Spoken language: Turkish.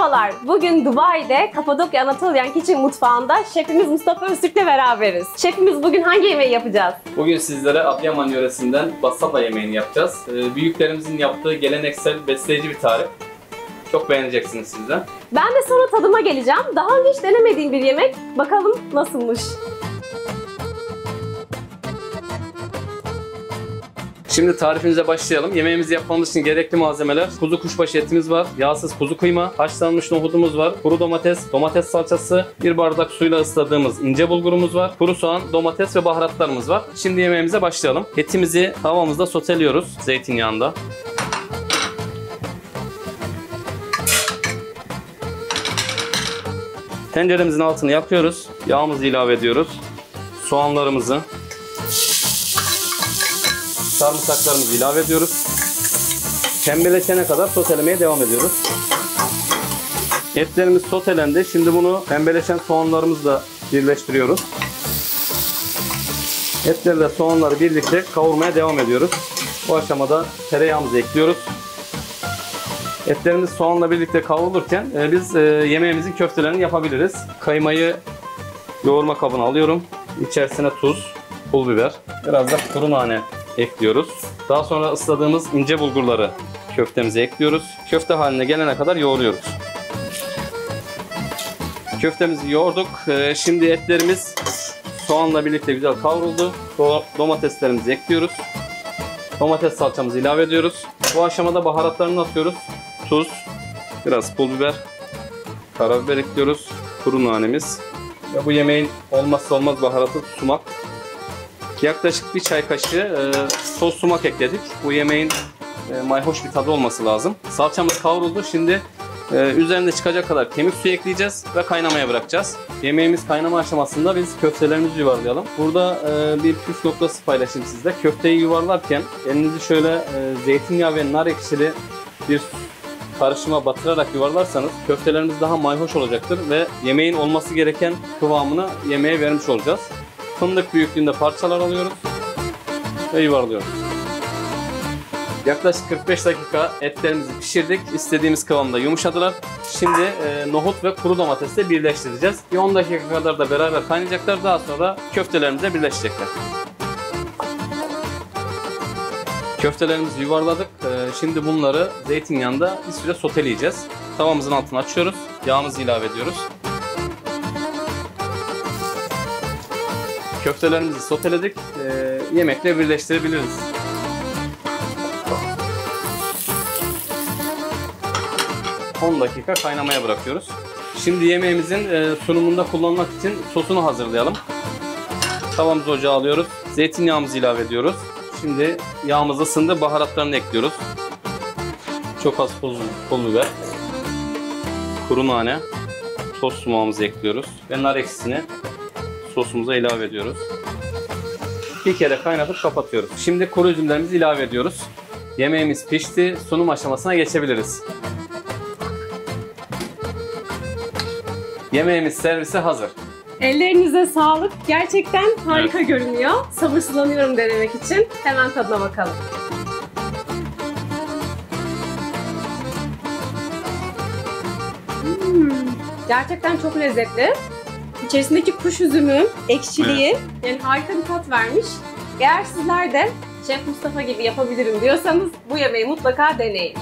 Merhabalar. Bugün Dubai'de Kapadokya Anatolian Kitchen mutfağında şefimiz Mustafa Öztürk'le beraberiz. Şefimiz bugün hangi yemeği yapacağız? Bugün sizlere Adıyaman yöresinden basaba yemeğini yapacağız. Ee, Büyüklerimizin yaptığı geleneksel besleyici bir tarif. Çok beğeneceksiniz siz de. Ben de sonra tadıma geleceğim. Daha önce hiç denemediğim bir yemek. Bakalım nasılmış. Şimdi tarifimize başlayalım. Yemeğimizi yapmamız için gerekli malzemeler kuzu kuşbaşı etimiz var, yağsız kuzu kıyma, haşlanmış nohudumuz var, kuru domates, domates salçası, bir bardak suyla ısladığımız ince bulgurumuz var, kuru soğan, domates ve baharatlarımız var. Şimdi yemeğimize başlayalım. Etimizi tavamızda soteliyoruz zeytinyağında. Tenceremizin altını yakıyoruz. Yağımızı ilave ediyoruz. Soğanlarımızı, sarımsaklarımızı ilave ediyoruz. Pembeleşene kadar sotelemeye devam ediyoruz. Etlerimiz sotelendi. Şimdi bunu pembeleşen soğanlarımızla birleştiriyoruz. Etlerle soğanları birlikte kavurmaya devam ediyoruz. Bu aşamada tereyağımızı ekliyoruz. Etlerimiz soğanla birlikte kavrulurken e, biz e, yemeğimizin köftelerini yapabiliriz. Kaymayı yoğurma kabına alıyorum. İçerisine tuz, pul biber, biraz da kuru nane ekliyoruz. Daha sonra ısladığımız ince bulgurları köftemize ekliyoruz. Köfte haline gelene kadar yoğuruyoruz. Köftemizi yoğurduk. Ee, Şimdi etlerimiz soğanla birlikte güzel kavruldu. Do- Domateslerimizi ekliyoruz. Domates salçamızı ilave ediyoruz. Bu aşamada baharatlarını atıyoruz. Tuz, biraz pul biber, karabiber ekliyoruz. Kuru nanemiz. Ve bu yemeğin olmazsa olmaz baharatı sumak. Yaklaşık bir çay kaşığı e, toz sumak ekledik. Bu yemeğin e, mayhoş bir tadı olması lazım. Salçamız kavruldu. Şimdi e, üzerinde çıkacak kadar kemik suyu ekleyeceğiz ve kaynamaya bırakacağız. Yemeğimiz kaynama aşamasında biz köftelerimizi yuvarlayalım. Burada e, bir püf noktası paylaşayım sizle. Köfteyi yuvarlarken elinizi şöyle e, zeytinyağı ve nar ekşili bir karışıma batırarak yuvarlarsanız köftelerimiz daha mayhoş olacaktır ve yemeğin olması gereken kıvamını yemeğe vermiş olacağız. Fındık büyüklüğünde parçalar alıyoruz ve yuvarlıyoruz. Yaklaşık 45 dakika etlerimizi pişirdik. İstediğimiz kıvamda yumuşadılar. Şimdi e, nohut ve kuru domatesle birleştireceğiz. Bir 10 dakika kadar da beraber kaynayacaklar. Daha sonra köftelerimizle birleşecekler. Köftelerimizi yuvarladık. E, şimdi bunları zeytinyağında bir süre soteleyeceğiz. Tavamızın altını açıyoruz. Yağımızı ilave ediyoruz. Köftelerimizi soteledik. E, yemekle birleştirebiliriz. ...10 dakika kaynamaya bırakıyoruz. Şimdi yemeğimizin e, sunumunda kullanmak için sosunu hazırlayalım. Tavamızı ocağa alıyoruz. Zeytinyağımızı ilave ediyoruz. Şimdi yağımız ısındı. Baharatlarını ekliyoruz. Çok az pul, pul biber. Kuru nane. Sos sumağımızı ekliyoruz. Ve nar ekşisini sosumuza ilave ediyoruz. Bir kere kaynatıp kapatıyoruz. Şimdi kuru üzümlerimizi ilave ediyoruz. Yemeğimiz pişti. Sunum aşamasına geçebiliriz. Yemeğimiz servise hazır. Ellerinize sağlık. Gerçekten harika görünüyor. Sabırsızlanıyorum denemek için. Hemen tadına bakalım. Hmm, gerçekten çok lezzetli. İçerisindeki kuş üzümü, ekşiliği yani harika bir tat vermiş. Eğer sizler de Şef Mustafa gibi yapabilirim diyorsanız bu yemeği mutlaka deneyin.